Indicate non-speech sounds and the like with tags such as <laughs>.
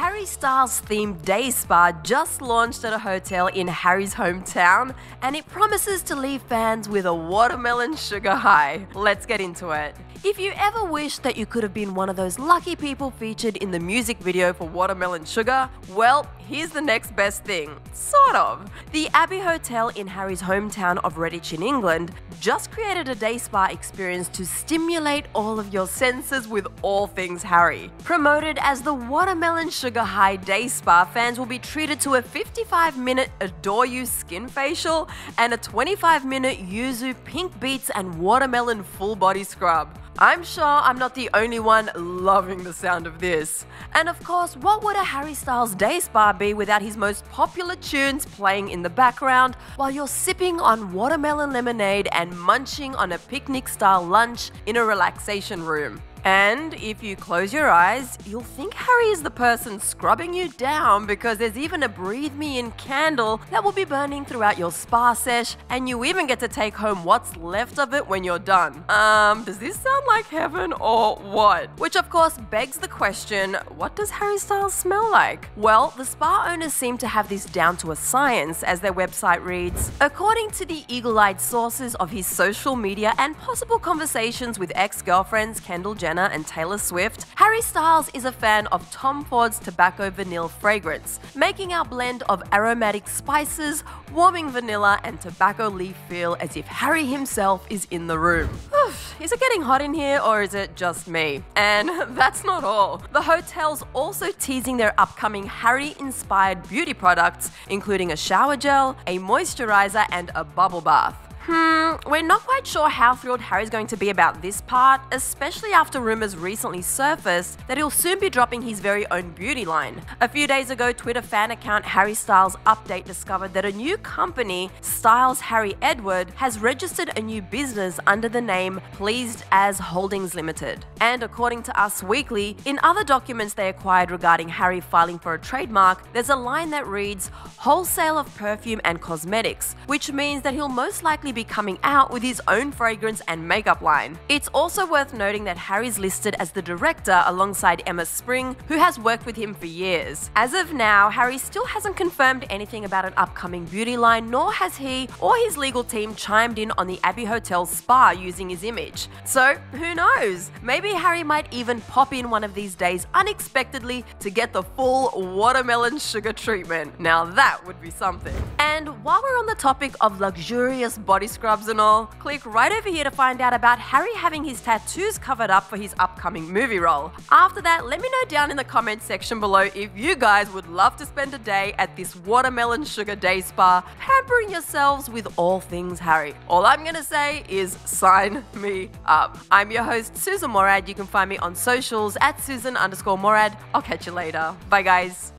Harry Styles themed day spa just launched at a hotel in Harry's hometown and it promises to leave fans with a watermelon sugar high. Let's get into it. If you ever wished that you could have been one of those lucky people featured in the music video for Watermelon Sugar, well, here's the next best thing. Sort of. The Abbey Hotel in Harry's hometown of Redditch in England just created a day spa experience to stimulate all of your senses with all things Harry. Promoted as the Watermelon Sugar High Day Spa, fans will be treated to a 55 minute Adore You skin facial and a 25 minute Yuzu pink beats and watermelon full body scrub. I'm sure I'm not the only one loving the sound of this. And of course, what would a Harry Styles day spa be without his most popular tunes playing in the background while you're sipping on watermelon lemonade and munching on a picnic style lunch in a relaxation room? And if you close your eyes, you'll think Harry is the person scrubbing you down because there's even a Breathe Me In candle that will be burning throughout your spa sesh, and you even get to take home what's left of it when you're done. Um, does this sound like heaven or what? Which of course begs the question what does Harry Styles smell like? Well, the spa owners seem to have this down to a science, as their website reads. According to the eagle eyed sources of his social media and possible conversations with ex girlfriends Kendall Jenner and Taylor Swift, Harry Styles is a fan of Tom Ford's Tobacco vanilla fragrance, making our blend of aromatic spices, warming vanilla, and tobacco leaf feel as if Harry himself is in the room. is it getting hot in here or is it just me? And <laughs> that's not all. The hotel's also teasing their upcoming Harry inspired beauty products, including a shower gel, a moisturizer, and a bubble bath. Hmm, Um, we're not quite sure how thrilled Harry's going to be about this part, especially after rumours recently surfaced that he'll soon be dropping his very own beauty line. A few days ago, Twitter fan account Harry Styles Update discovered that a new company, Styles Harry Edward, has registered a new business under the name Pleased As Holdings Limited. And according to Us Weekly, in other documents they acquired regarding Harry filing for a trademark, there's a line that reads wholesale of perfume and cosmetics, which means that he'll most likely be coming out with his own fragrance and makeup line. It's also worth noting that Harry's listed as the director alongside Emma Spring, who has worked with him for years. As of now, Harry still hasn't confirmed anything about an upcoming beauty line, nor has he or his legal team chimed in on the Abbey Hotel spa using his image. So, who knows? Maybe Harry might even pop in one of these days unexpectedly to get the full watermelon sugar treatment. Now that would be something. And while we're on the topic of luxurious body body scrubs click right over here to find out about Harry having his tattoos covered up for his upcoming movie role. After that, let me know down in the comments section below if you guys would love to spend a day at this watermelon sugar day spa, pampering yourselves with all things Harry. All I'm gonna say is sign me up. I'm your host, Sussan Mourad. You can find me on socials at Sussan underscore Mourad. I'll catch you later. Bye guys.